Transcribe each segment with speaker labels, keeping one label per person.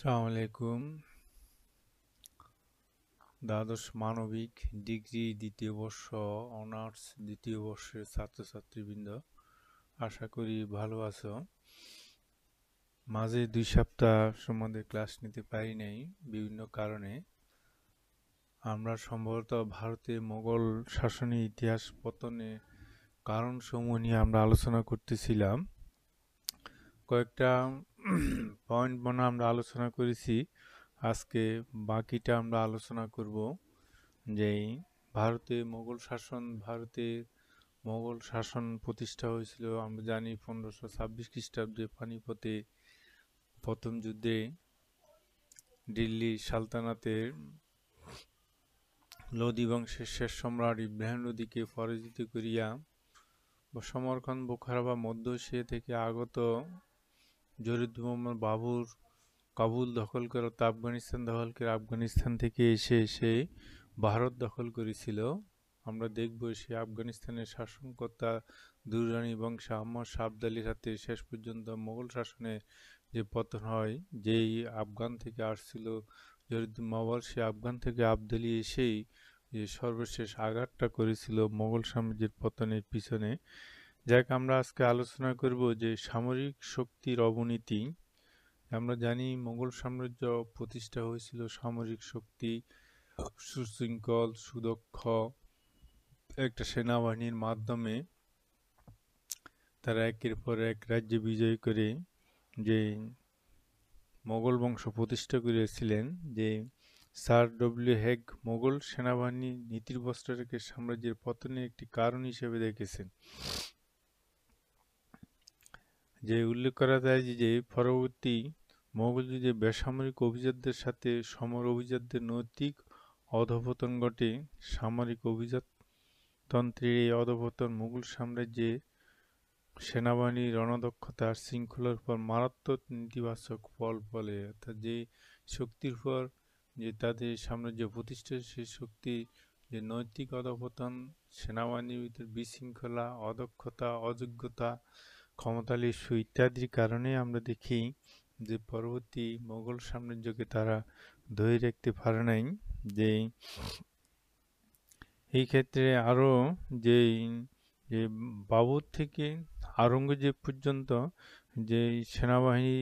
Speaker 1: আসসালামু আলাইকুম। দ্বাদশ মানবিক ডিগ্রি দ্বিতীয় বর্ষ, অনার্স দ্বিতীয় বর্ষের ছাত্রছাত্রীবৃন্দ, আশা করি ভালো আছো। মাঝে দুই সপ্তাহ সম্বন্ধে ক্লাস নিতে পারি নাই বিভিন্ন কারণে। আমরা সম্ভবত ভারতে মোগল শাসনের ইতিহাস পতনে কারণসমূহ নিয়ে আমরা আলোচনা করতেছিলাম। কয়েকটা পয়েন্ট বনা আমরা আলোচনা করেছি। আজকে বাকিটা আমরা আলোচনা করব যে ভারতে মোগল শাসন, ভারতে মোগল শাসন প্রতিষ্ঠা হয়েছিল, আমরা জানি পনেরোশো ছাব্বিশ খ্রিস্টাব্দে পানিপথে প্রথম যুদ্ধে দিল্লি সালতানাতের লোদি বংশের শেষ সম্রাট ইব্রাহিম লোদিকে পরাজিত করিয়া সমরখান বোখারা বা মধ্য এশিয়া থেকে আগত জরিদ মোহাম্মদ বাবুর কাবুল দখল করে আফগানিস্তান দখল করে আফগানিস্তান থেকে এসে এসে ভারত দখল করেছিল। আমরা দেখব সে আফগানিস্তানের শাসনকর্তা দুরানি বংশ আহমদ শাহদ আলীর হাতে শেষ পর্যন্ত মোগল শাসনে যে পতন হয়, যেই আফগান থেকে আসছিল জরিদ্দিন মাওয়ার সে আফগান থেকে আবদালি এসেই যে সর্বশেষ আঘাতটা করেছিল মোগল সাম্রাজ্যের পতনের পিছনে। যাক, আমরা আজকে আলোচনা করব যে সামরিক শক্তির অবনীতি। আমরা জানি মোগল সাম্রাজ্য প্রতিষ্ঠা হয়েছিল সামরিক শক্তি, সুশৃঙ্খল, সুদক্ষ একটা সেনাবাহিনীর মাধ্যমে। তারা একের পর এক রাজ্যে বিজয় করে যে মোগল বংশ প্রতিষ্ঠা করেছিলেন, যে স্যার ডব্লিউ হেগ মোগল সেনাবাহিনী নীতির বস্ত্রকে সাম্রাজ্যের পতনের একটি কারণ হিসেবে দেখেছেন। যে উল্লেখ করা যায় যে পরবর্তী মোগল যুগে বেসামরিক অভিজাতদের সাথে সমর অভিজাতদের নৈতিক অধপতন ঘটে, সামরিক অভিজাততন্ত্রের এই অধপতন মুঘল সাম্রাজ্যে সেনাবাহিনীর রণদক্ষতা আর শৃঙ্খলার উপর মারাত্মক নেতিবাচক ফল ফলে। অর্থাৎ যে শক্তির পর যে তাদের সাম্রাজ্য প্রতিষ্ঠা, সেই শক্তি যে নৈতিক অধপতন, সেনাবাহিনীর ভিতর বিশৃঙ্খলা, অদক্ষতা, অযোগ্যতা ক্ষমতালিস্য ইত্যাদির কারণে আমরা দেখি যে পরবর্তী মোগল সাম্রাজ্যকে তারা ধরে রাখতে পারে নাই, যে এই ক্ষেত্রে আরও যে যে বাবর থেকে আরঙ্গজেব পর্যন্ত যে সেনাবাহিনী,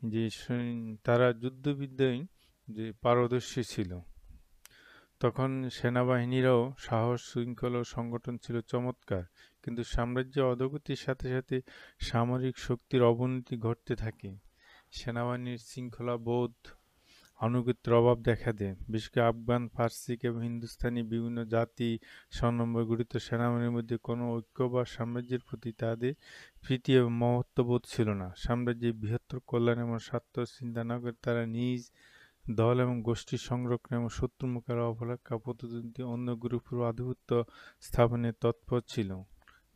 Speaker 1: যে তারা যুদ্ধবিদ্যায় যে পারদর্শী ছিল, তখন সেনাবাহিনীরাও সাহস, শৃঙ্খল সংগঠন ছিল চমৎকার। কিন্তু সাম্রাজ্য অধগতির সাথে সাথে সামরিক শক্তির অবনতি ঘটতে থাকে। সেনাবাহিনীর শৃঙ্খলা বোধ, আনুগত্যের অভাব দেখা দেয়। বিশেষ করে আফগান ফার্সিক এবং হিন্দুস্তানি বিভিন্ন জাতি স্বনম্বর গঠিত সেনাবাহিনীর মধ্যে কোনো ঐক্য বা সাম্রাজ্যের প্রতি তাদের প্রীতি এবং মহত্ববোধ ছিল না। সাম্রাজ্যের বৃহত্তর কল্যাণ এবং স্বার্থ চিন্তা না করে তারা নিজ দল এবং গোষ্ঠীর সংরক্ষণ এবং শত্রুমুখের অবহেলা পদ্ধতি অন্য গ্রুপের আধিপত্য স্থাপনে তৎপর ছিল।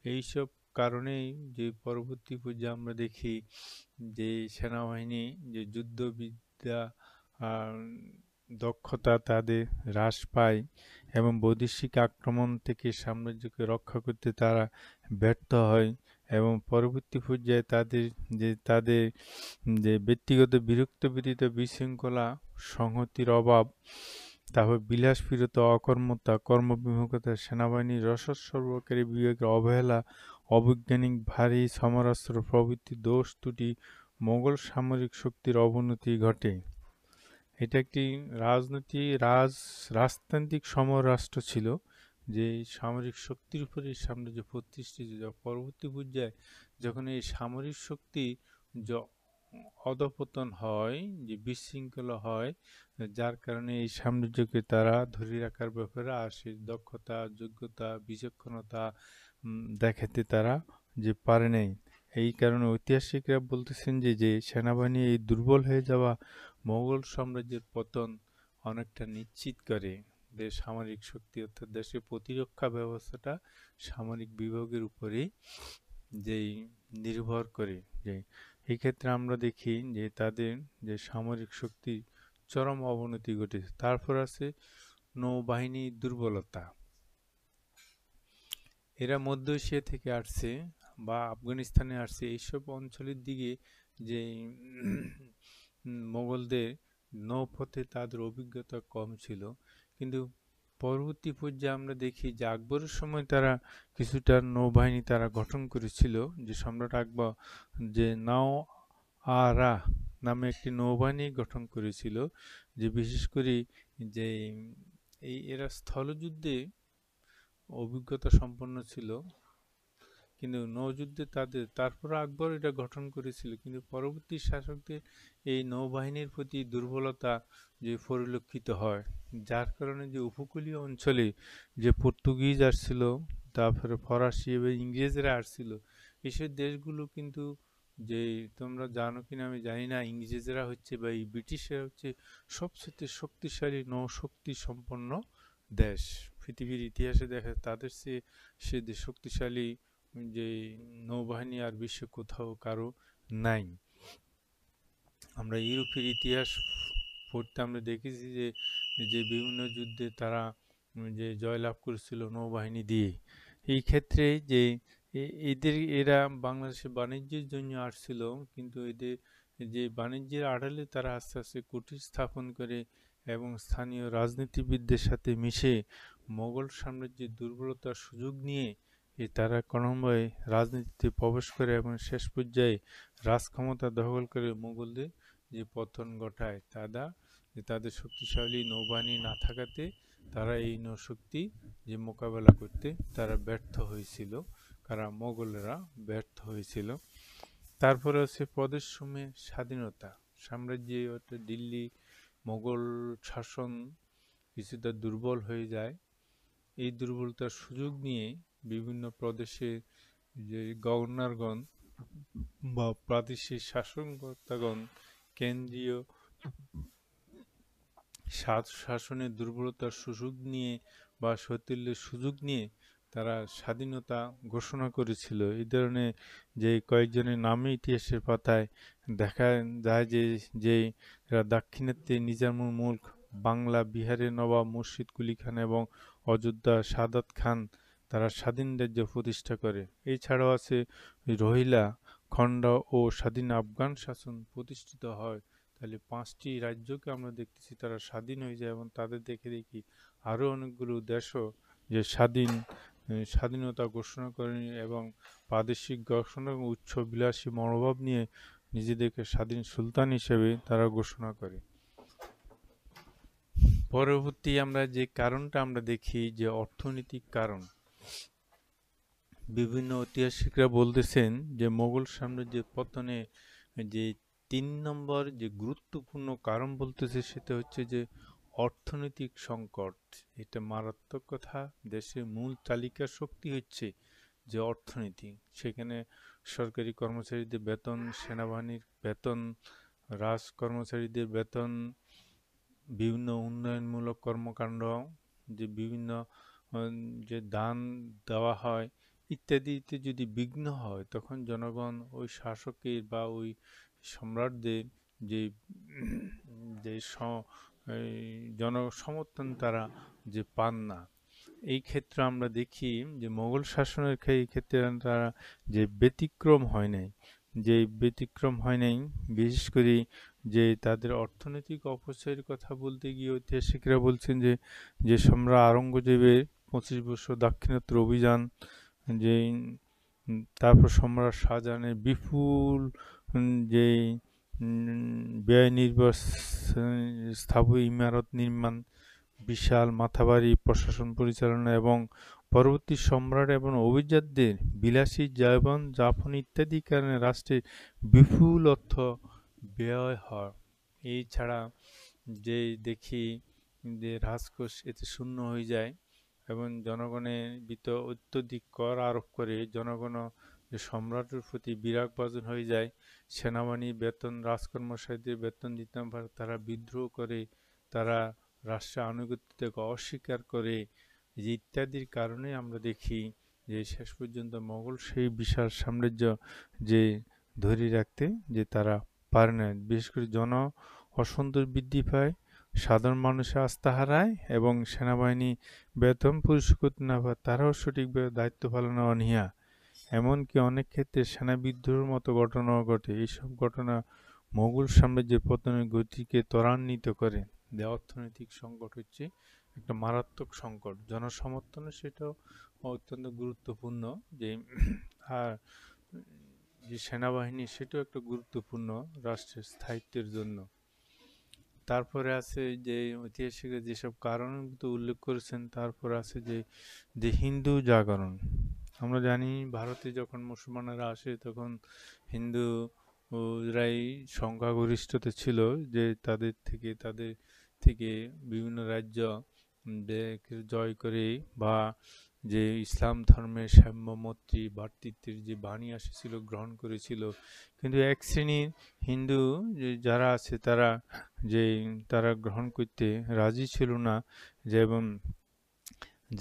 Speaker 1: এইসব কারণেই যে পরবর্তী পর্যায়ে আমরা দেখি যে সেনাবাহিনী, যে যুদ্ধবিদ্যা দক্ষতা তাদের হ্রাস পায় এবং বৈদেশিক আক্রমণ থেকে সাম্রাজ্যকে রক্ষা করতে তারা ব্যর্থ হয় এবং পরবর্তী পর্যায়ে তাদের, যে তাদের, যে ব্যক্তিগত বিরক্ত ব্যতীত বিশৃঙ্খলা, সংহতির অভাব তারপর বিলাসপ্রিয়তা অকর্মতা, কর্মবিমুখতা, সেনাবাহিনীর রসদ সর্বকারী বিভাগের অবহেলা, অবৈজ্ঞানিক ভারী সমরাস্ত্র প্রভৃতি দোষ ত্রুটি, মোগল সামরিক শক্তির অবনতি ঘটে। এটা একটি রাজনীতি, রাজ, রাজতান্ত্রিক সমরাষ্ট্র ছিল, যে সামরিক শক্তির উপরে সামনে যে প্রতিষ্ঠিত। পরবর্তী পর্যায়ে যখন এই সামরিক শক্তি অধপতন হয়, যে বিশৃঙ্খলা হয়, যার কারণে এই সাম্রাজ্যকে তারা ধরে রাখার ব্যাপারে আসে দক্ষতা, যোগ্যতা, বিচক্ষণতা দেখাতে তারা যে পারে নাই। এই কারণে ঐতিহাসিকরা বলতেছেন যে যে সেনাবাহিনী এই দুর্বল হয়ে যাওয়া মোগল সাম্রাজ্যের পতন অনেকটা নিশ্চিত করে। দেশ সামরিক শক্তি অর্থাৎ দেশের প্রতিরক্ষা ব্যবস্থাটা সামরিক বিভাগের উপরেই যেই নির্ভর করে, যে এই ক্ষেত্রে আমরা দেখি যে তাদের যে সামরিক শক্তি, চরম অবনতি ঘটেছে। তারপর আছে নৌবাহিনীর দুর্বলতা। এরা মধ্য এশিয়া থেকে আসছে বা আফগানিস্তানে আসছে। এইসব অঞ্চলের দিকে যে মোগলদের নৌপথে তাদের অভিজ্ঞতা কম ছিল। কিন্তু পরবর্তী পর্যায়ে আমরা দেখি যে আকবরের সময় তারা কিছুটা নৌবাহিনী তারা গঠন করেছিল। যে সম্রাট আকবর যে নাও আরা নামে একটি নৌবাহিনী গঠন করেছিল। যে বিশেষ করে যে এই, এরা স্থলযুদ্ধে অভিজ্ঞতা সম্পন্ন ছিল। কিন্তু নৌযুদ্ধে তাদের, তারপর আকবর এটা গঠন করেছিল। কিন্তু পরবর্তী শাসকদের এই নৌবাহিনীর প্রতি দুর্বলতা যে পরিলক্ষিত হয়, যার কারণে যে উপকূলীয় অঞ্চলে যে পর্তুগিজ আসছিল, তারপরে ফরাসি এবং ইংরেজরা আসছিল, এসব দেশগুলো কিন্তু যে তোমরা জানো কিনা আমি জানি না, ইংরেজরা হচ্ছে বা এই ব্রিটিশরা হচ্ছে সবচেয়ে শক্তিশালী নৌশক্তি সম্পন্ন দেশ। পৃথিবীর ইতিহাসে দেখা, তাদের সে সে শক্তিশালী যে নৌবাহিনী আর বিশ্বে কোথাও কারও নাই। আমরা ইউরোপের ইতিহাস পড়তে আমরা দেখেছি যে যে বিভিন্ন যুদ্ধে তারা, যে জয়লাভ করেছিল নৌবাহিনী দিয়ে। এই ক্ষেত্রে যে এদের, এরা বাংলাদেশে বাণিজ্যের জন্য আসছিল, কিন্তু এদের যে বাণিজ্যের আড়ালে তারা আস্তে আস্তে কুটির স্থাপন করে এবং স্থানীয় রাজনীতিবিদদের সাথে মিশে মোগল সাম্রাজ্যের দুর্বলতার সুযোগ নিয়ে তারা ক্রমান্বয়ে রাজনীতিতে প্রবেশ করে এবং শেষ পর্যায়ে রাজক্ষমতা দখল করে মোগলদের যে পতন ঘটায় তারা যে তাদের শক্তিশালী নৌবাহিনী না থাকাতে তারা এই নৌশক্তি যে মোকাবেলা করতে তারা ব্যর্থ হয়েছিল, কারা মোগলেরা ব্যর্থ হয়েছিল। তারপরে আছে প্রদেশ সমূহে স্বাধীনতা, সাম্রাজ্যে অর্থাৎ দিল্লি মোগল শাসন কিছুটা দুর্বল হয়ে যায়। এই দুর্বলতার সুযোগ নিয়ে বিভিন্ন প্রদেশে যে গভর্নরগণ বা প্রাদেশিক শাসনকর্তাগণ কেন্দ্রীয় শাসনের দুর্বলতার সুযোগ নিয়ে বা সৌতিল্যের সুযোগ নিয়ে তারা স্বাধীনতা ঘোষণা করেছিল। এই ধরনের যে কয়েকজনের নামে ইতিহাসের পাতায় দেখা যায় যে যে এরা দাক্ষিণাত্যে নিজামুল মুল্ক, বাংলা, বিহারের নবাব মুর্শিদ কুলি খান এবং অযোধ্যা সাদাত খান তারা স্বাধীন রাজ্য প্রতিষ্ঠা করে। এছাড়াও আছে রহিলা খণ্ড ও স্বাধীন আফগান শাসন প্রতিষ্ঠিত হয়। তাহলে পাঁচটি রাজ্যকে আমরা দেখতেছি, তারা স্বাধীন হয়ে যায় এবং তাদের দেখে দেখি আরও অনেকগুলো দেশও যে স্বাধীন স্বাধীনতা ঘোষণা করেন এবং প্রাদেশিক ঘোষণা এবং উচ্চ বিলাসী মনোভাব নিয়ে নিজেদেরকে স্বাধীন সুলতান হিসেবে তারা ঘোষণা করে। পরবর্তী আমরা যে কারণটা আমরা দেখি যে অর্থনৈতিক কারণ। বিভিন্ন ঐতিহাসিকরা বলতেছেন যে মোগল সাম্রাজ্যের পতনে যে তিন নম্বর যে গুরুত্বপূর্ণ কারণ বলতেছে সেটা হচ্ছে যে অর্থনৈতিক সংকট। এটা মারাত্মক কথা। দেশের মূল চালিকা শক্তি হচ্ছে যে অর্থনীতি। সেখানে সরকারি কর্মচারীদের বেতন, সেনাবাহিনীর বেতন, রাজ কর্মচারীদের বেতন, বিভিন্ন উন্নয়নমূলক কর্মকাণ্ড, যে বিভিন্ন, যে দান দেওয়া হয় ইত্যাদিতে যদি বিঘ্ন হয়, তখন জনগণ ওই শাসকের বা ওই সম্রাটদের যে যে স- এই জনসমর্থন তারা যে পান না। এই ক্ষেত্রে আমরা দেখি যে মোগল শাসনের ক্ষেত্রে তারা যে ব্যতিক্রম হয় নাই, যে ব্যতিক্রম হয় নাই, বিশেষ করে যে তাদের অর্থনৈতিক অপচয়ের কথা বলতে গিয়ে ঐতিহাসিকরা বলছেন যে যে সম্রাট আওরঙ্গজেবের পঁচিশ বছর দাক্ষিণাত্য অভিযান যে তারপর সম্রাট শাহজাহানের বিপুল যে ব্যয় নির্ভর স্থাপত্য ইমারত নির্মাণ, বিশাল মাথাবাড়ি প্রশাসন পরিচালনা এবং পরবর্তী সম্রাট এবং অভিজাতদের বিলাসী জীবন যাপন ইত্যাদি কারণে রাষ্ট্রের বিপুল অর্থ ব্যয় হয়। এছাড়া যে দেখি যে রাজকোষ এতে শূন্য হয়ে যায়। এবং জনগণের ভিতর অত্যধিক কর আরোপ করে জনগণ যে সম্রাটের প্রতি বিরাগ বাজন হয়ে যায়, সেনাবাহিনী, বেতন, রাজকর্মচারীদের বেতন দিতে পারে, তারা বিদ্রোহ করে, তারা রাষ্ট্রের আনুগত্য থেকে অস্বীকার করে, যে ইত্যাদির কারণে আমরা দেখি যে শেষ পর্যন্ত মোগল সেই বিশাল সাম্রাজ্য যে ধরে রাখতে যে তারা পারে না। বিশেষ করে জন অসন্তোষ বৃদ্ধি পায় সাধারণ মানুষের আস্থা হারায় এবং সেনাবাহিনী, বেতন পরিশোধ করতে না পারে তারাও সঠিকভাবে দায়িত্ব পালনে অনীহা। এমনকি অনেক ক্ষেত্রে সেনা বিদ্রোহের মতো ঘটনাও ঘটে। এইসব ঘটনা মোগল সাম্রাজ্যের পতনের গতিকে ত্বরান্বিত করে। যে অর্থনৈতিক সংকট হচ্ছে একটা মারাত্মক সংকট। জনসমর্থনে সেটাও অত্যন্ত গুরুত্বপূর্ণ যে, আর যে সেনাবাহিনী, সেটাও একটা গুরুত্বপূর্ণ রাষ্ট্রের স্থায়িত্বের জন্য। তারপরে আছে যে ঐতিহাসিকরা যেসব কারণ উল্লেখ করেছেন, তারপর আছে যে যে হিন্দু জাগরণ। আমরা জানি ভারতে যখন মুসলমানেরা আসে তখন হিন্দু রাই সংখ্যাগরিষ্ঠতা ছিল যে তাদের থেকে তাদের থেকে বিভিন্ন রাজ্য জয় করে বা যে ইসলাম ধর্মের সাম্যমত্রী ভাতৃত্বের যে বাণী আসেছিল, গ্রহণ করেছিল। কিন্তু এক শ্রেণির হিন্দু যে যারা আছে, তারা যে তারা গ্রহণ করতে রাজি ছিল না। যে এবং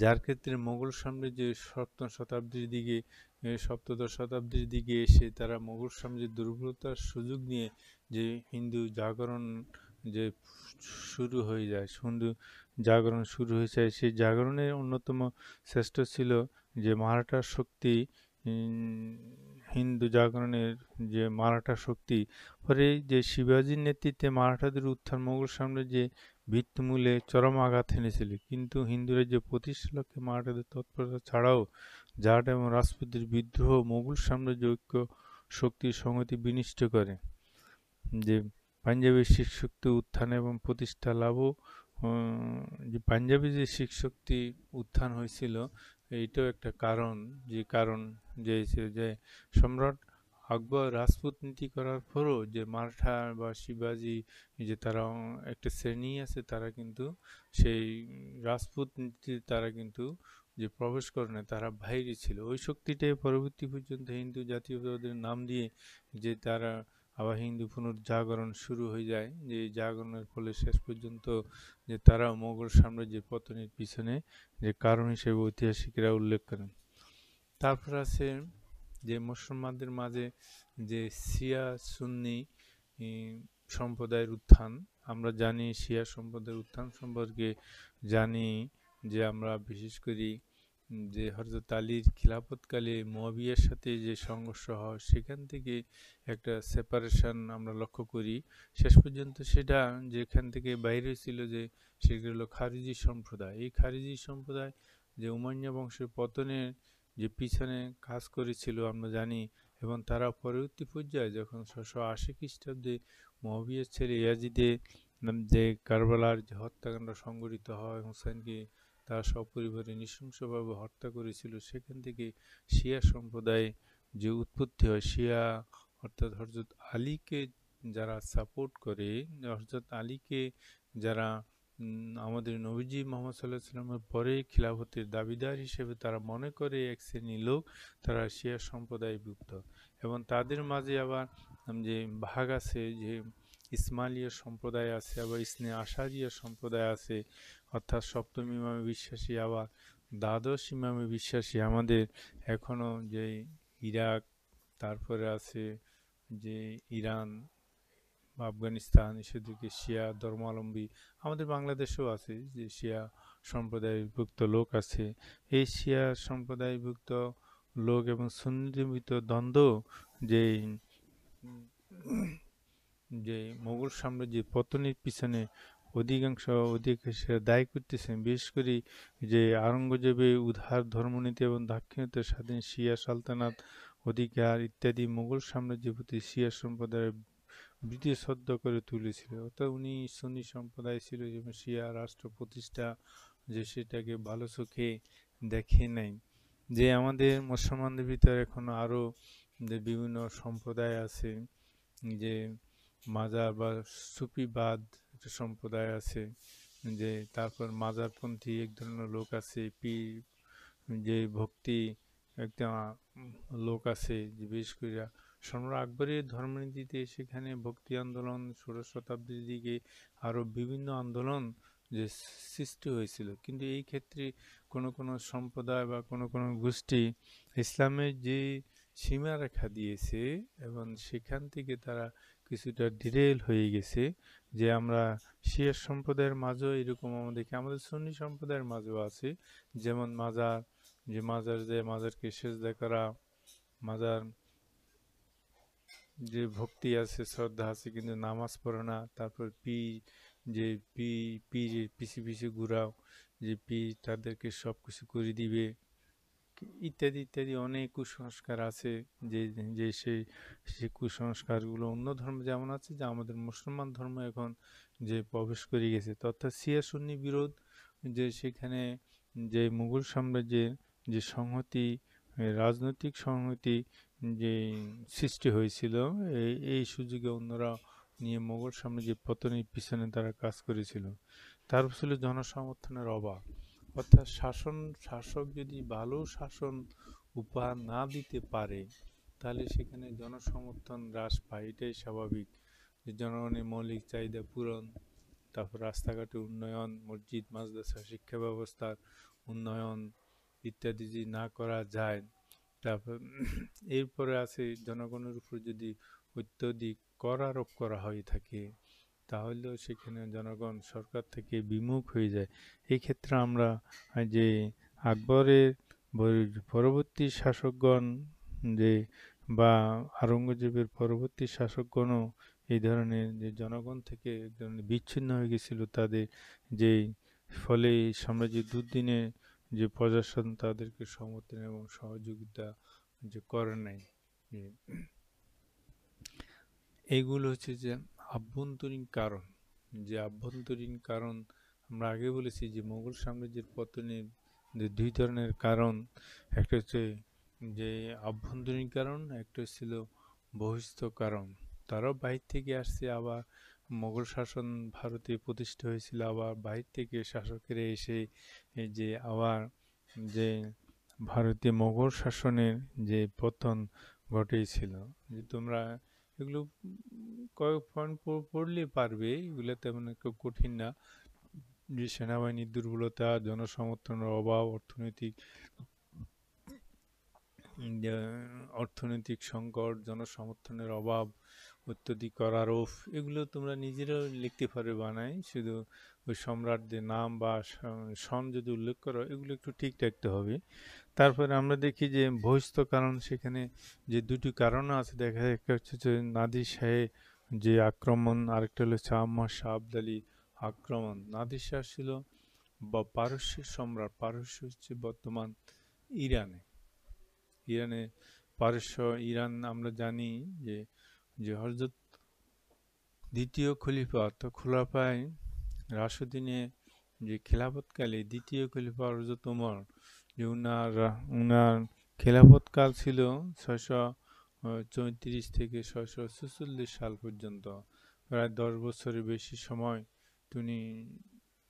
Speaker 1: যার ক্ষেত্রে মোগল সাম্রাজ্যের সপ্তম শতাব্দীর দিকে সপ্তদশ শতাব্দীর দিকে এসে তারা মোগল সাম্রাজ্যের দুর্বলতার সুযোগ নিয়ে যে হিন্দু জাগরণ যে শুরু হয়ে যায়, হিন্দু জাগরণ শুরু হয়েছে। সেই জাগরণের অন্যতম শ্রেষ্ঠ ছিল যে মারাঠা শক্তি হিন্দু জাগরণের যে মারাঠা শক্তি। পরে যে শিবাজির নেতৃত্বে মারাঠাদের উত্থান, মোগল সাম্রাজ্যে ভিত্তিমূলে চরম আঘাত এনেছিল, কিন্তু হিন্দু যে প্রতিষ্ঠা লক্ষ্যে মারাঠাদের তৎপরতা ছাড়াও জাট এবং রাজপুতের বিদ্রোহ মোগল সাম্রাজ্য ঐক্য শক্তির সংহতি বিনিষ্ট করে। যে পাঞ্জাবের শিখ শক্তি উত্থান এবং প্রতিষ্ঠা লাভও যে পাঞ্জাবে যে শিখ শক্তি উত্থান হয়েছিল, এইটাও একটা কারণ, যে কারণ যে যে সম্রাট আকবর রাজপুত নীতি করার পরও যে মারাঠা বা শিবাজি যে তারা একটা শ্রেণি আছে, তারা কিন্তু সেই রাজপুত নীতি তারা কিন্তু যে প্রবেশ করে তারা বাইরে ছিল। ওই শক্তিটাই পরবর্তী পর্যন্ত হিন্দু জাতীয়তাবাদের নাম দিয়ে যে তারা আবার হিন্দু পুনর্জাগরণ শুরু হয়ে যায়। যে জাগরণের ফলে শেষ পর্যন্ত যে তারা মোগল সাম্রাজ্যের পতনের পিছনে যে কারণ হিসেবে ঐতিহাসিকরা উল্লেখ করেন। তারপর আছে যে মুসলমানদের মাঝে যে শিয়া সুন্নি সম্প্রদায়ের উত্থান। আমরা জানি শিয়া সম্প্রদায়ের উত্থান সম্পর্কে জানি যে আমরা বিশেষ করি যে হজরত আলীর খিলাফতকালে মোয়াবিয়ার সাথে যে সংঘর্ষ হয়, সেখান থেকে একটা সেপারেশন আমরা লক্ষ্য করি। শেষ পর্যন্ত সেটা যেখান থেকে বাইরে ছিল যে সেগুলো হলো খারিজি সম্প্রদায়। এই খারিজি সম্প্রদায় যে উমান্যা বংশের পতনের যে পিছনে কাজ করেছিল আমরা জানি এবং তারা পরবর্তী পর্যায়ে যখন ছশো আশি খ্রিস্টাব্দে মহাবিয়ার ছেলে ইয়াজিদে যে কারবালার যে হত্যাকাণ্ড সংঘটিত হয়, হুসাইনকে তারা সপরিবারে নৃশংসভাবে হত্যা করেছিল, সেখান থেকে শিয়া সম্প্রদায় যে উৎপত্তি হয়, শিয়া অর্থাৎ হরজত আলীকে যারা সাপোর্ট করে হরজত আলীকে যারা আমাদের নবীজি মোহাম্মদ সাল্লাহ সাল্লামের পরে খিলাফতের দাবিদার হিসেবে তারা মনে করে এক শ্রেণির লোক, তারা শিয়া সম্প্রদায় সম্প্রদায়ভুক্ত এবং তাদের মাঝে আবার যে ভাগ আছে, যে ইসমালিয়া সম্প্রদায় আছে, আবার ইসনে আশারিয়া সম্প্রদায় আছে অর্থাৎ সপ্তম ইমামে বিশ্বাসী আবার দ্বাদশ ইমামে বিশ্বাসী। আমাদের এখনও যে ইরাক, তারপরে আছে যে ইরান, আফগানিস্তান সেদিকে শিয়া ধর্মাবলম্বী। আমাদের বাংলাদেশেও আছে যে শিয়া সম্প্রদায়ভুক্ত লোক আছে। এই শিয়া সম্প্রদায়ভুক্ত লোক এবং সুন্নিভূত দ্বন্দ্ব যে যে মোগল সাম্রাজ্যের পতনের পিছনে অধিকাংশ অধিকাংশের দায়ী করতেছেন। বিশেষ করে যে আরঙ্গজেবে উদার ধর্মনীতি এবং দাক্ষিণাত্য স্বাধীন শিয়া সালতানাত অধিকার ইত্যাদি মোগল সাম্রাজ্যের প্রতি শিয়া সম্প্রদায়ের ব্রিটিশ শ্রদ্ধ করে তুলেছিল। অর্থাৎ উনি সুন্নি সম্প্রদায় ছিল যেমন শিয়া রাষ্ট্র প্রতিষ্ঠা যে সেটাকে ভালো চোখে দেখে নাই। যে আমাদের মুসলমানদের ভিতরে এখনও আরও যে বিভিন্ন সম্প্রদায় আছে, যে মাজার বা সুফিবাদ একটা সম্প্রদায় আছে, যে তারপর মাজারপন্থী এক ধরনের লোক আছে পি যে ভক্তি একটা লোক আছে, যে বিশেষ করে সম্রাট আকবরের ধর্মনীতিতে সেখানে ভক্তি আন্দোলন, ষোড়শ শতাব্দীর দিকে আরও বিভিন্ন আন্দোলন যে সৃষ্টি হয়েছিল। কিন্তু এই ক্ষেত্রে কোনো কোনো সম্প্রদায় বা কোনো কোনো গোষ্ঠী ইসলামের যে সীমারেখা দিয়েছে এবং সেখান থেকে তারা কিছুটা ডিরেল হয়ে গেছে যে আমরা শিয়ার সম্প্রদায়ের মাঝেও এরকম আমাদেরকে আমাদের সন্নি সম্প্রদায়ের মাঝেও আছে। যেমন মাজার, যে মাজার যে মাজারকে সেজদা করা, মাজার যে ভক্তি আছে, শ্রদ্ধা আছে, কিন্তু নামাজ পড়ে না। তারপর পি যে পি পি যে পিছে পিছে ঘুরাও, যে পি তাদেরকে সব কিছু করে দিবে। ইত্যাদি ইত্যাদি অনেক কুসংস্কার আছে যে যে সেই সেই কুসংস্কারগুলো অন্য ধর্ম যেমন আছে যে আমাদের মুসলমান ধর্ম এখন যে প্রবেশ করে গেছে। তথা সিয়া সুন্নি বিরোধ যে সেখানে যে মুঘল সাম্রাজ্যের যে সংহতি রাজনৈতিক সংহতি যে সৃষ্টি হয়েছিল এই এই সুযোগে অন্যরা নিয়ে মোগল সাম্রাজ্যের পতনের পিছনে তারা কাজ করেছিল। তার ছিল জনসমর্থনের অভাব। অর্থাৎ শাসন, শাসক যদি ভালো শাসন উপহার না দিতে পারে, তাহলে সেখানে জনসমর্থন হ্রাস পায়, এটাই স্বাভাবিক। যে জনগণের মৌলিক চাহিদা পূরণ, তারপর রাস্তাঘাটের উন্নয়ন, মসজিদ, মাদ্রাসা শিক্ষা ব্যবস্থার উন্নয়ন ইত্যাদি যদি না করা যায়, তারপর এরপরে আছে জনগণের উপর যদি অত্যধিক কর আরোপ করা হয়ে থাকে তাহলেও সেখানে জনগণ সরকার থেকে বিমুখ হয়ে যায়। এই ক্ষেত্রে আমরা যে আকবরের পরবর্তী শাসকগণ যে বা আরঙ্গজেবের পরবর্তী শাসকগণও এই ধরনের যে জনগণ থেকে বিচ্ছিন্ন হয়ে গেছিল, তাদের যে ফলে সাম্রাজ্যের দুর্দিনে যে প্রশাসন তাদেরকে সমর্থন এবং সহযোগিতা যে করে নাই। এইগুলো হচ্ছে যে আভ্যন্তরীণ কারণ। যে আভ্যন্তরীণ কারণ আমরা আগে বলেছি যে মোগল সাম্রাজ্যের পতনের যে দুই ধরনের কারণ, একটা হচ্ছে যে আভ্যন্তরীণ কারণ, একটা ছিল বহিস্থ কারণ। তারাও বাহির থেকে আসছে, আবার মোগল শাসন ভারতে প্রতিষ্ঠা হয়েছিল, আবার বাহির থেকে শাসকেরা এসে যে আবার যে ভারতীয় মোগল শাসনের যে পতন ঘটেছিল। যে তোমরা এগুলো কয়েক পয়েন্ট পড়লে পারবে, এগুলো তেমন একটু কঠিন না। যে সেনাবাহিনীর দুর্বলতা, জনসমর্থনের অভাব, অর্থনৈতিক অর্থনৈতিক সংকট, জনসমর্থনের অভাব অত্যধিক করারোফ এগুলো তোমরা নিজেরাও লিখতে পারবে বানাই শুধু ওই সম্রাটদের নাম বা সন যদি উল্লেখ করো, এগুলো একটু ঠিক রাখতে হবে। তারপরে আমরা দেখি যে বহিস্থ কারণ, সেখানে যে দুটি কারণ আছে, দেখা যায় একটা হচ্ছে যে নাদির শাহে যে আক্রমণ, আরেকটা হলো আম্মা শাহ আবদালি আক্রমণ। নাদির শাহ ছিল বা পারস্যের সম্রাট, পারস্য হচ্ছে বর্তমান ইরানে। ইরানে পারস্য, ইরান আমরা জানি যে যে হজরত দ্বিতীয় খলিফা অর্থাৎ খোলাফায় রাশুদ্দিনে যে খেলাফতকালে দ্বিতীয় খলিফা হজরত উমর যে উনার উনার খেলাফতকাল ছিল ছয়শো চৌত্রিশ থেকে ছয়শো ছেচল্লিশ সাল পর্যন্ত। প্রায় দশ বছরের বেশি সময় তিনি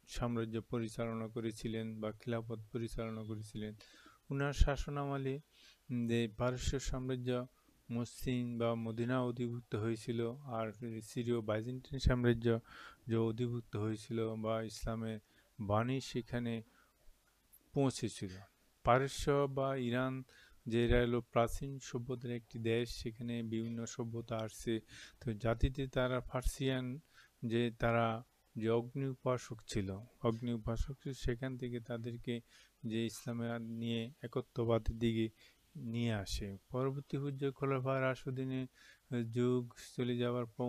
Speaker 1: সাম্রাজ্য পরিচালনা করেছিলেন বা খিলাফত পরিচালনা করেছিলেন। উনার শাসনামলে যে পারস্য সাম্রাজ্য মসৃণ বা মদিনা অধিভুক্ত হয়েছিল আর সিরিয় বাইজেন্টিন সাম্রাজ্য যে অধিভুক্ত হয়েছিল বা ইসলামের বাণী সেখানে পৌঁছেছিল। পারস্য বা ইরান যে এরা হলো প্রাচীন সভ্যতার একটি দেশ, সেখানে বিভিন্ন সভ্যতা আসছে। তো জাতিতে তারা ফার্সিয়ান, যে তারা যে অগ্নি উপাসক ছিল অগ্নি উপাসক সেখান থেকে তাদেরকে যে ইসলামের নিয়ে একত্ববাদের দিকে নিয়ে আসে। পরবর্তী হুজ্জ খোলাফা রাসুদ্দিনে যুগ, চলে যাওয়ার পর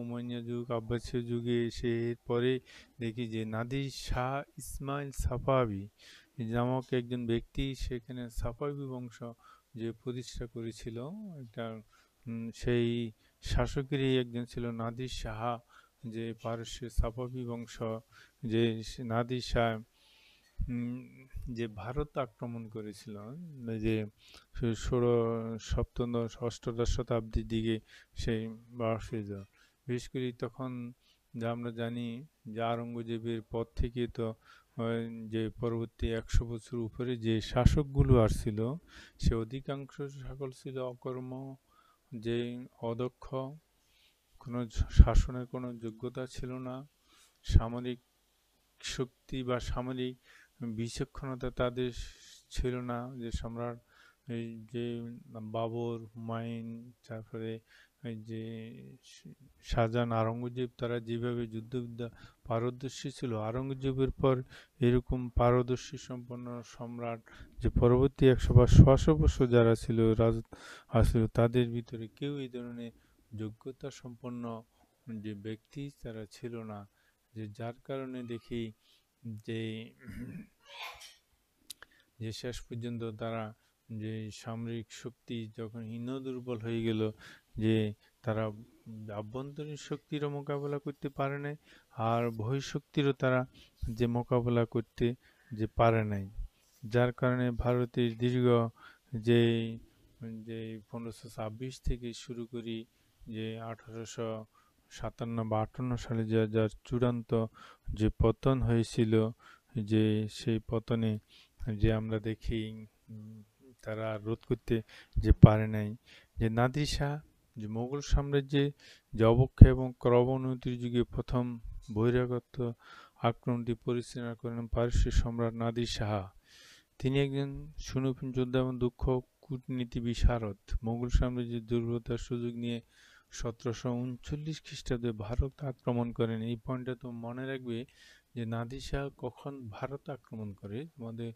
Speaker 1: যুগ, আব্বাসীয় যুগে এসে এরপরে দেখি যে নাদির শাহ ইসমাইল সাফাবি, নামক একজন ব্যক্তি সেখানে সাফাবি বংশ যে প্রতিষ্ঠা করেছিল, একটা সেই শাসকেরই একজন ছিল নাদির শাহ, যে পারস্যের সাফাবি বংশ, যে নাদির শাহ যে ভারত আক্রমণ করেছিল যে ষোলো সপ্তদশ অষ্টদশ শতাব্দীর দিকে সেই বার্ষিক বিশেষ করে তখন যা আমরা জানি যে আরঙ্গজেবের পর থেকে তো যে পরবর্তী একশো বছর উপরে যে শাসকগুলো আসছিল, সে অধিকাংশ সকল ছিল অকর্ম, যে অদক্ষ, কোনো শাসনের কোনো যোগ্যতা ছিল না, সামরিক শক্তি বা সামরিক বিচক্ষণতা তাদের ছিল না, যে সম্রাট, এই যে বাবর হুমায়ুন, তারপরে যে শাহজাহান আরঙ্গজেব তারা যেভাবে যুদ্ধবিদ্যা পারদর্শী ছিল আরঙ্গজেবের পর এরকম পারদর্শী সম্পন্ন সম্রাট যে পরবর্তী একশো বা ছশো বছর যারা ছিল, রাজ আসছিল তাদের ভিতরে কেউ এই ধরনের যোগ্যতা সম্পন্ন যে ব্যক্তি তারা ছিল না। যে যার কারণে দেখি যে যে শেষ পর্যন্ত তারা যে সামরিক শক্তি যখন হীন দুর্বল হয়ে গেল, যে তারা আভ্যন্তরীণ শক্তিরও মোকাবেলা করতে পারে নাই, আর বহিঃশক্তিরও তারা যে মোকাবেলা করতে যে পারে নাই। যার কারণে ভারতের দীর্ঘ যে যে পনেরোশো ছাব্বিশ থেকে শুরু করি যে আঠারোশো সাতান্ন বা আটান্ন সালে যা যার চূড়ান্ত যে পতন হয়েছিল, যে সেই পতনে যে আমরা দেখি তারা রোধ করতে যে পারে নাই। যে শাহ, যে মোগল সাম্রাজ্যে যে অবক্ষয় এবং ক্রবনতির যুগে প্রথম বহিরাগত আক্রমণটি পরিচালনা করেন পারস্য সম্রাট নাদির শাহ। তিনি একজন সুনপিন যোদ্ধা এবং দুঃখ কূটনীতি বিশারদ মোগল সাম্রাজ্যের দুর্বলতার সুযোগ নিয়ে সতেরোশো উনচল্লিশ খ্রিস্টাব্দে ভারত আক্রমণ করেন। এই পয়েন্টটা তো মনে রাখবে যে নাদির শাহ কখন ভারত আক্রমণ করে? আমাদের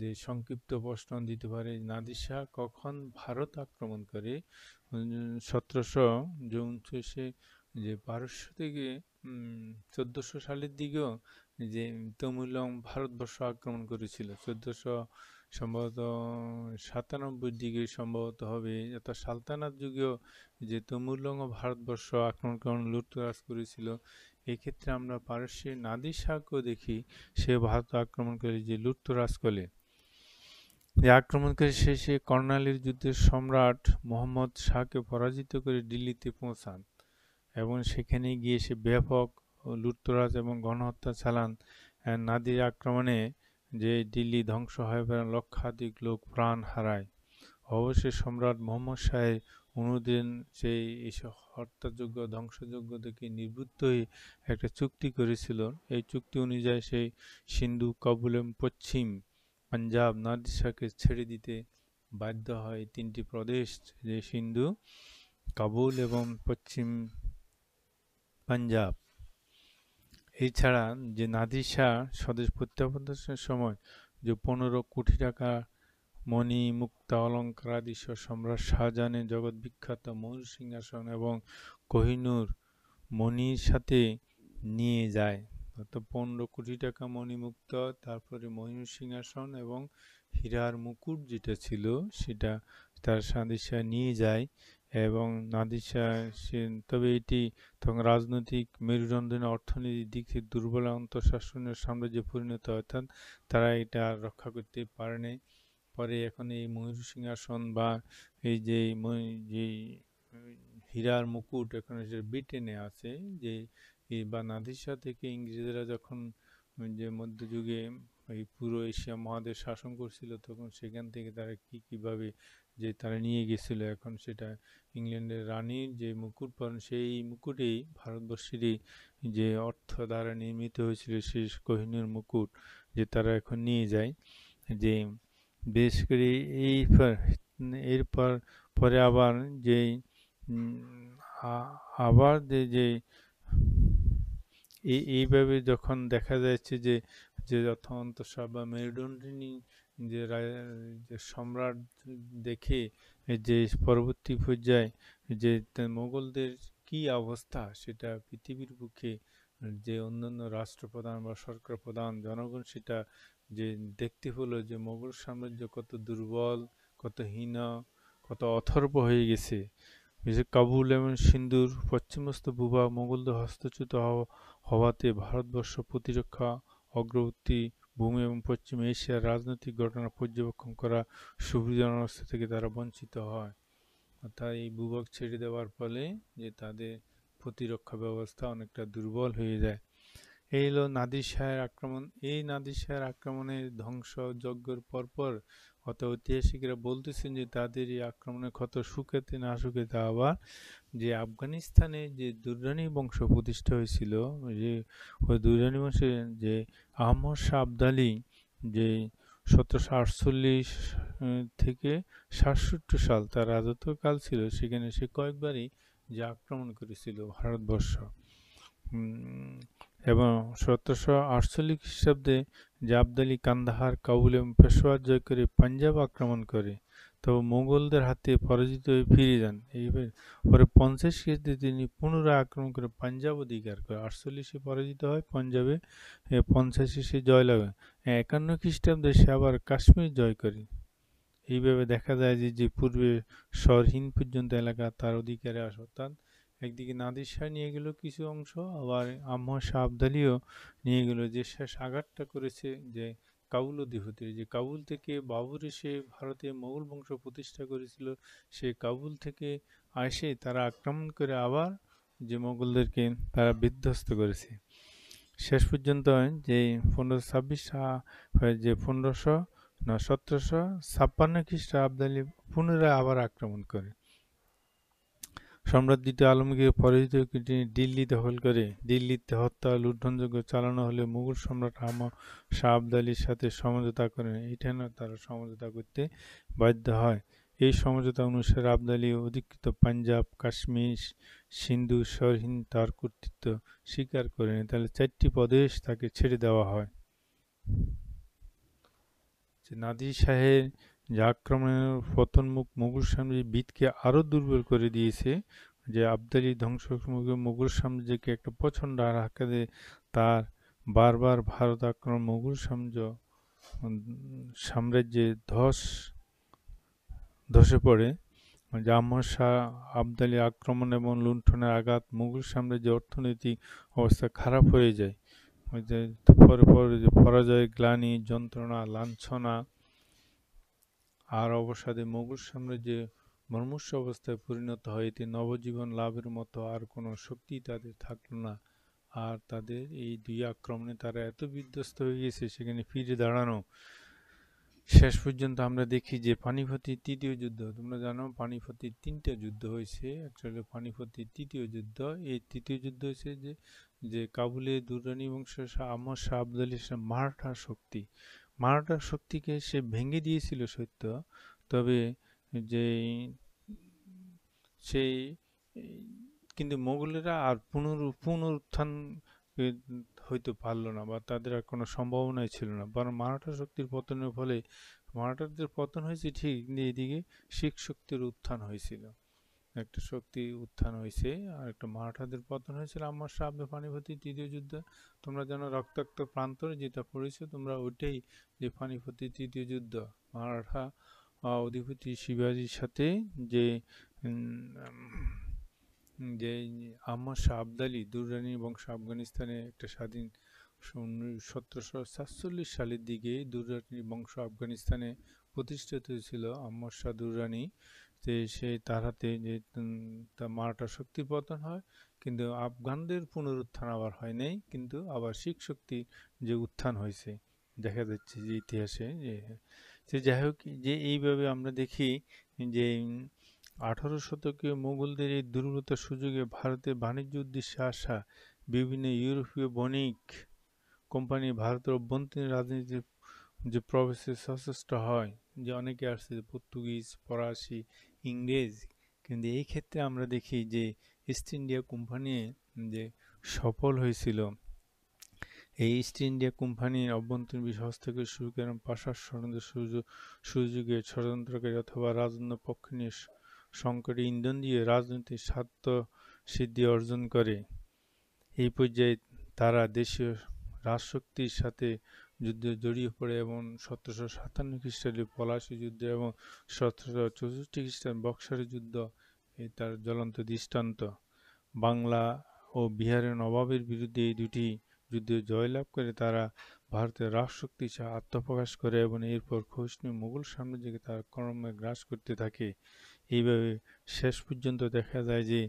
Speaker 1: যে সংক্ষিপ্ত প্রশ্ন দিতে পারে, নাদির শাহ কখন ভারত আক্রমণ করে? সতেরোশো যে উনচল্লিশে যে পারস্য থেকে চোদ্দোশো সালের দিকেও যে তমুলং ভারতবর্ষ আক্রমণ করেছিল। চোদ্দোশো সম্ভবত সাতানব্বই দিকে সম্ভবত হবে। অর্থাৎ সালতানাত যুগেও যে তমুলং ভারতবর্ষ আক্রমণ করেন, লুটতরাজ করেছিল, এক্ষেত্রে আমরা পারস্যের নাদির শাহকেও দেখি, সে ভারত আক্রমণ করে যে লুটতরাজ করে। যে আক্রমণকারী শেষে কর্ণালীর যুদ্ধের সম্রাট মোহাম্মদ শাহকে পরাজিত করে দিল্লিতে পৌঁছান এবং সেখানে গিয়ে সে ব্যাপক লুটতরাজ এবং গণহত্যা চালান। নাদির আক্রমণে যে দিল্লি ধ্বংস হয়ে পড়ে লক্ষাধিক লোক প্রাণ হারায়। অবশ্যই সম্রাট মোহাম্মদ শাহের অনুদিন সেই হত্যাযোগ্য ধ্বংসযোগ্য থেকে নিবৃত্ত হয়ে একটা চুক্তি করেছিল। এই চুক্তি অনুযায়ী সেই সিন্ধু কাবুল এবং পশ্চিম পাঞ্জাব নাদিসাকে ছেড়ে দিতে বাধ্য হয় তিনটি প্রদেশ, যে সিন্ধু, কাবুল এবং পশ্চিম পাঞ্জাব। এছাড়া যে নাদির শাহ স্বদেশ প্রত্যাবর্তনের সময় যে পনেরো কোটি টাকা মণি, মুক্তা, অলঙ্কার আদি সম্রাট শাহজাহানের জগৎ বিখ্যাত ময়ূর সিংহাসন এবং কোহিনুর মণির সাথে নিয়ে যায়। অর্থাৎ পনেরো কোটি টাকা মণিমুক্ত তারপরে ময়ূর সিংহাসন এবং হীরার মুকুট যেটা ছিল সেটা তার সাদিশা নিয়ে যায়। এবং নাদির শাহ সে তবে এটি তখন রাজনৈতিক মেরুদণ্ডের অর্থনীতির দিক থেকে দুর্বল অন্তঃশাসনের সাম্রাজ্যে পরিণত অর্থাৎ তারা এটা রক্ষা করতে পারেনি পরে এখন এই ময়ূর সিংহাসন বা এই যে যে হীরার মুকুট এখন ব্রিটেনে আছে, যে বা শাহ থেকে ইংরেজরা যখন যে মধ্যযুগে এই পুরো এশিয়া মহাদেশ শাসন করছিল, তখন সেখান থেকে তারা কি, কীভাবে যে তারা নিয়ে গেছিল এখন সেটা ইংল্যান্ডের রানীর যে মুকুট পান সেই মুকুটেই ভারতবর্ষেরই যে অর্থ দ্বারা নির্মিত হয়েছিল সেই কোহিনুর মুকুট যে তারা এখন নিয়ে যায়। যে বেশ করে এই এরপর পরে আবার যে আবার যে যে এই এইভাবে যখন দেখা যাচ্ছে যে যে অন্তঃসাহ বা মেরুদণ্ডিনী যে যে সম্রাট দেখে যে পরবর্তী পর্যায়ে যে মোগলদের কি অবস্থা সেটা পৃথিবীর বুকে যে অন্যান্য রাষ্ট্রপ্রধান বা সরকার প্রধান জনগণ সেটা যে দেখতে হলো যে মোগল সাম্রাজ্য কত দুর্বল, কত হীন, কত অথর্ব হয়ে গেছে। কাবুল এবং সিন্ধুর পশ্চিমস্ত ভূভাগ মোগলদের হস্তচ্যুত হওয়াতে ভারতবর্ষ প্রতিরক্ষা অগ্রবর্তী ভূমি এবং পশ্চিম এশিয়ার রাজনৈতিক ঘটনা পর্যবেক্ষণ করা সুবিধার অবস্থা থেকে তারা বঞ্চিত হয়। অর্থাৎ এই ভূভাগ ছেড়ে দেওয়ার ফলে যে তাদের প্রতিরক্ষা ব্যবস্থা অনেকটা দুর্বল হয়ে যায়। এই হলো নাদির শাহের আক্রমণ। এই নাদির শাহের আক্রমণের ধ্বংস যজ্ঞের পরপর অত ঐতিহাসিকরা বলতেছেন যে তাদের এই আক্রমণের কত সুখেতে না সুখেতে আবার যে আফগানিস্তানে যে দুর্রানি বংশ প্রতিষ্ঠা হয়েছিল, যে ওই দুর্রানি বংশে যে আহমদ শাহ আবদালি যে সতেরোশো আটচল্লিশ থেকে সাতষট্টি সাল তার রাজত্বকাল ছিল, সেখানে সে কয়েকবারই যে আক্রমণ করেছিল ভারতবর্ষ। এবং সতেরোশো আটচল্লিশ খ্রিস্টাব্দে যে আবদালি কান্দাহার কাবুল এবং পেশোয়ার জয় করে পাঞ্জাব আক্রমণ করে। তবে মোগলদের হাতে পরাজিত হয়ে ফিরে যান। এইভাবে পরে পঞ্চাশ খ্রিস্টে তিনি পুনরায় আক্রমণ করে পাঞ্জাব অধিকার করে। আটচল্লিশে পরাজিত হয় পাঞ্জাবে পঞ্চাশে সে জয়লাভ একান্ন খ্রিস্টাব্দে সে আবার কাশ্মীর জয় করে। এইভাবে দেখা যায় যে যে পূর্বে শহরহীন পর্যন্ত এলাকা তার অধিকারে আসে অর্থাৎ একদিকে নাদির শাহ নিয়ে গেল কিছু অংশ, আবার আম্মা শাহ আবদালিও নিয়ে গেল যে শেষ আঘাতটা করেছে যে কাবুল অধিপতির যে কাবুল থেকে বাবুর এসে ভারতে মোগল বংশ প্রতিষ্ঠা করেছিল, সে কাবুল থেকে আসে তারা আক্রমণ করে আবার যে মোগলদেরকে তারা বিধ্বস্ত করেছে। শেষ পর্যন্ত যে পনেরোশো ছাব্বিশ হয়ে, যে পনেরোশো না, সতেরোশো ছাপ্পান্ন খ্রিস্টাব্দে পুনরায় আবার আক্রমণ করে। সম্রাট দ্বিতীয় আলমগীর পরাজিত তিনি দিল্লি দখল করে দিল্লিতে হত্যা লুণ্ঠনযোগ্য চালানো হলে মুঘল সম্রাট আমা শাহ আবদালির সাথে সমঝোতা করেন। এখানে তারা সমঝোতা করতে বাধ্য হয়। এই সমঝোতা অনুসারে আবদালি অধিকৃত পাঞ্জাব, কাশ্মীর, সিন্ধু, সরহীন তার কর্তৃত্ব স্বীকার করেন। তাহলে চারটি প্রদেশ তাকে ছেড়ে দেওয়া হয়। নাদির শাহের যে আক্রমণের পতনমুখ মুঘল সাম্রাজ্যের বিদকে আরও দুর্বল করে দিয়েছে যে আবদালি ধ্বংস মুঘল সাম্রাজ্যকে একটা প্রচণ্ড আর হাকাতে তার বারবার ভারত আক্রমণ মুঘল সাম্রাজ্য সাম্রাজ্যে ধস, ধসে পড়ে। জামর শাহ আবদালি আক্রমণ এবং লুণ্ঠনের আঘাত মুঘল সাম্রাজ্যের অর্থনৈতিক অবস্থা খারাপ হয়ে যায়। পরে পরে যে পরাজয়, গ্লানি, যন্ত্রণা, লাঞ্ছনা আর অবসাদে মোগল সাম্রাজ্যে মর্মস্য অবস্থায় পরিণত হয়, এতে নবজীবন লাভের মতো আর কোনো শক্তি তাদের থাকল না। আর তাদের এই দুই আক্রমণে তারা এত বিধ্বস্ত হয়ে গেছে, সেখানে ফিরে দাঁড়ানো। শেষ পর্যন্ত আমরা দেখি যে পানিপতির তৃতীয় যুদ্ধ, তোমরা জানো পানিপতির তিনটা যুদ্ধ হয়েছে। অ্যাকচুয়ালি পানিপতির তৃতীয় যুদ্ধ, এই তৃতীয় যুদ্ধ হয়েছে যে যে কাবুলে দুরানি বংশ শাহ আমর শাহ আব্দুল ইসলাম মারাঠা শক্তি। মারাঠা শক্তিকে সে ভেঙে দিয়েছিল সত্য। তবে যে সেই কিন্তু মোগলেরা আর পুনর, পুনরুত্থান হইতে পারল না বা তাদের আর কোনো সম্ভাবনাই ছিল না। বরং মারাঠা শক্তির পতনের ফলে, মারাঠাদের পতন হয়েছে ঠিক কিন্তু এদিকে, শিখ শক্তির উত্থান হয়েছিল। একটা শক্তি উত্থান হয়েছে আর একটা মারাঠাদের পতন হয়েছিল আমার সাবধ পানিপতি তৃতীয় যুদ্ধ। তোমরা যেন রক্তাক্ত প্রান্তরে যেটা পড়েছো, তোমরা ওইটাই যে পানিপতি তৃতীয় যুদ্ধ। মারাঠা অধিপতি শিবাজির সাথে যে যে আহমদ শাহ আবদালি দুররানি বংশ আফগানিস্তানে একটা স্বাধীন সতেরোশো সাতচল্লিশ সালের দিকে দুররানি বংশ আফগানিস্তানে প্রতিষ্ঠিত হয়েছিল আহমদ শাহ দুররানি। যে সে তার হাতে যে মারাঠা শক্তির পতন হয়। কিন্তু আফগানদের পুনরুত্থান আবার হয় নাই, কিন্তু আবার শিখ শক্তি যে উত্থান হয়েছে, দেখা যাচ্ছে যে ইতিহাসে যে যাই হোক, যে এইভাবে আমরা দেখি যে আঠারো শতকে মোগলদের এই দুর্বলতার সুযোগে ভারতে বাণিজ্য উদ্দেশ্যে আসা বিভিন্ন ইউরোপীয় বণিক কোম্পানি ভারতের অভ্যন্তরীণ রাজনীতির যে প্রবেশে সচেষ্ট হয়, যে অনেকে আসছে পর্তুগিজ, ফরাসি ইংরেজ। কিন্তু এই ক্ষেত্রে আমরা দেখি যে ইস্ট ইন্ডিয়া কোম্পানি যে সফল হয়েছিল, এই ইস্ট ইন্ডিয়া কোম্পানির অভ্যন্তরীণ বিষয় থেকে শুরু করে পাশার ষড়যন্ত্র সুযোগে ষড়যন্ত্রকারী অথবা রাজনৈতিক পক্ষ নিয়ে সংকটে ইন্ধন দিয়ে রাজনৈতিক স্বার্থ সিদ্ধি অর্জন করে। এই পর্যায়ে তারা দেশীয় রাজশক্তির সাথে যুদ্ধে জড়িয়ে পড়ে এবং সতেরোশো সাতান্ন খ্রিস্টাব্দে পলাশী যুদ্ধ এবং সতেরোশো চৌষট্টি খ্রিস্টাব্দে বক্সারি যুদ্ধ এই তার জ্বলন্ত দৃষ্টান্ত। বাংলা ও বিহারের নবাবের বিরুদ্ধে এই দুটি যুদ্ধে জয়লাভ করে তারা ভারতের রাজশক্তি আত্মপ্রকাশ করে এবং এরপর ক্ষয়িষ্ণু মুঘল সাম্রাজ্যকে তার ক্রমে গ্রাস করতে থাকে। এইভাবে শেষ পর্যন্ত দেখা যায় যে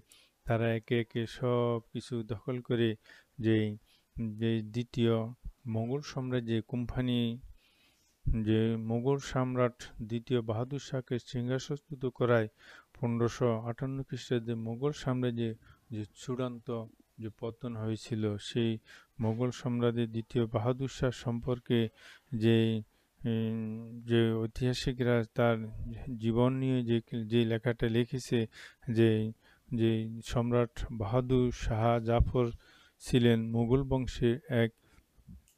Speaker 1: তারা একে একে সব কিছু দখল করে যে দ্বিতীয় মোগল সাম্রাজ্যে কোম্পানি, যে মোগল সম্রাট দ্বিতীয় বাহাদুর শাহকে সিংহাসনচ্যুত করায় পনেরোশো আটান্ন খ্রিস্টাব্দে মোগল সাম্রাজ্যে যে চূড়ান্ত যে পতন হয়েছিল, সেই মোগল সম্রাটের দ্বিতীয় বাহাদুর শাহ সম্পর্কে যে যে ঐতিহাসিকরা তার জীবন নিয়ে যে যে লেখাটা লিখেছে যে যে সম্রাট বাহাদুর শাহ জাফর ছিলেন মুঘল বংশের এক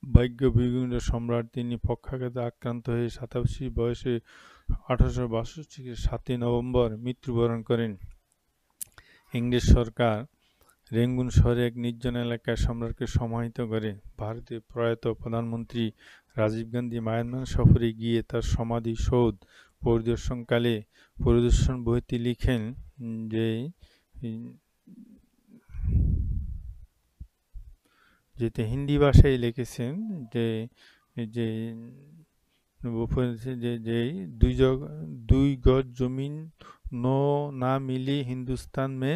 Speaker 1: ভাগ্য বিভিন্ন সম্রাট, তিনি পক্ষাঘাতে আক্রান্ত হয়ে সাতাশি বয়সে আঠারোশো বাষট্টি সাতই নভেম্বর মৃত্যুবরণ করেন। ইংরেজ সরকার রেঙ্গুন শহরে এক নির্জন এলাকায় সম্রাটকে সমাহিত করে। ভারতের প্রয়াত প্রধানমন্ত্রী রাজীব গান্ধী মায়ানমার সফরে গিয়ে তার সমাধি, সৌধ পরিদর্শনকালে পরিদর্শন বইতে লিখেন যে যেতে হিন্দি ভাষায় লিখেছেন যে যে যে যে দুই জগ, দুই গজ জমিন নো না মিলি হিন্দুস্তান মে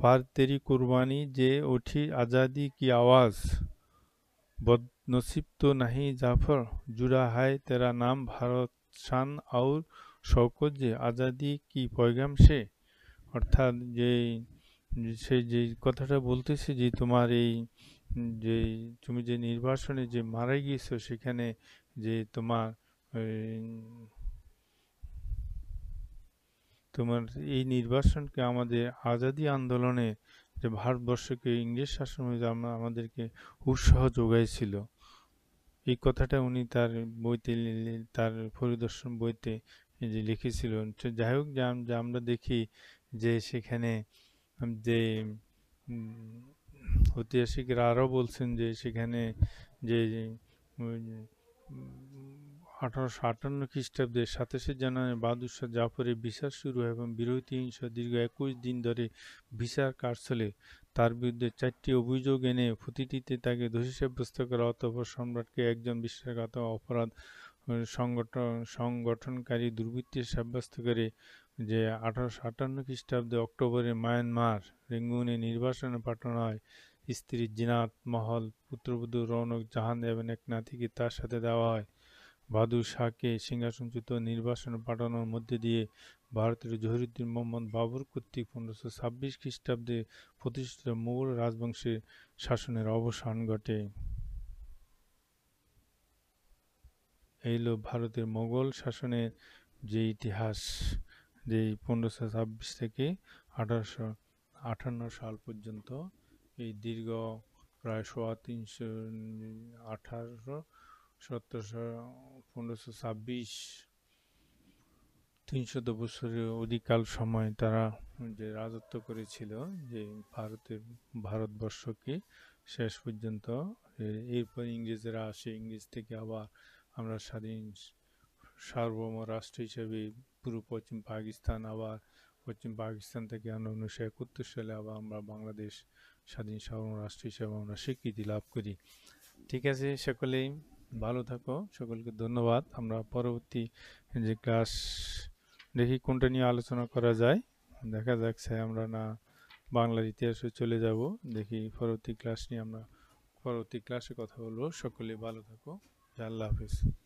Speaker 1: ফারতেরি কুরবানি যে ওঠি আজাদি কি আওয়াজ। বদ নসিব তো নাহি জাফর, জুড়া হায় তেরা নাম ভারত শান আউর শৌকত যে আজাদি কি পয়গাম সে। অর্থাৎ যে সে যে কথাটা বলতেছে যে তোমার এই যে তুমি যে নির্বাসনে যে মারা গিয়েছো সেখানে যে তোমার তোমার এই নির্বাসনকে আমাদের আজাদি আন্দোলনে যে ভারতবর্ষকে ইংরেজ শাসন আমাদেরকে উৎসাহ যোগাইছিল। এই কথাটা উনি তার বইতে তার পরিদর্শন বইতে যে লিখেছিলেন যাই হোক যে আমরা দেখি যে সেখানে যে ঐতিহাসিকরা আরও বলছেন যে, সেখানে যে আঠারোশো আটান্ন খ্রিস্টাব্দে সাতাশে জানুয়ারি বাহাদুর শাহ জাফরের বিচার শুরু হয় এবং বিরোধী হিংসা দীর্ঘ একুশ দিন ধরে বিচার কাজ চলে। তার বিরুদ্ধে চারটি অভিযোগ এনে প্রতিটিতে তাকে দোষী সাব্যস্ত করা, অতঃপর সম্রাটকে একজন বিশ্বাসঘাত অপরাধ সংগঠন, সংগঠনকারী দুর্বৃত্তি সাব্যস্ত করে যে আঠারোশো আটান্ন খ্রিস্টাব্দে অক্টোবরে মায়ানমার রেঙ্গুনে নির্বাসনে পাঠানো হয় স্ত্রী জিনাত মহল, পুত্রবধূ রৌনক জাহান এবং এক নাতিকে তার সাথে দেওয়া হয়। বাহাদুর শাহকে সিংহাসনচ্যুত নির্বাসনে পাঠানোর মধ্যে দিয়ে ভারতের জহিরুদ্দিন মোহাম্মদ বাবর কর্তৃক পনেরোশো ছাব্বিশ খ্রিস্টাব্দে প্রতিষ্ঠিত মুঘল রাজবংশের শাসনের অবসান ঘটে। এই হলো ভারতের মোগল শাসনের যে ইতিহাস। যে পনেরোশো ছাব্বিশ থেকে আঠারোশো আটান্ন সাল পর্যন্ত এই দীর্ঘ প্রায় সোয়া তিনশো আঠারোশো সতেরোশো পনেরোশো ছাব্বিশ তিনশত বছরের অধিকাল সময় তারা যে রাজত্ব করেছিল, যে ভারতের ভারতবর্ষকে শেষ পর্যন্ত এরপর ইংরেজরা আসে, ইংরেজ থেকে আবার আমরা স্বাধীন সার্বভৌম রাষ্ট্র হিসেবে পুরো পশ্চিম পাকিস্তান আবার পশ্চিম পাকিস্তান থেকে আমরা উনিশশো একাত্তর সালে আবার আমরা বাংলাদেশ স্বাধীন সার্বভৌম রাষ্ট্র হিসেবে আমরা স্বীকৃতি লাভ করি। ঠিক আছে, সকলেই ভালো থাকো, সকলকে ধন্যবাদ। আমরা পরবর্তী যে ক্লাস দেখি কোনটা নিয়ে আলোচনা করা যায়, দেখা যাক যাচ্ছে আমরা না বাংলার ইতিহাসে চলে যাব। দেখি পরবর্তী ক্লাস নিয়ে আমরা পরবর্তী ক্লাসে কথা বলব। সকলে ভালো থাকো। আল্লাহ হাফিজ।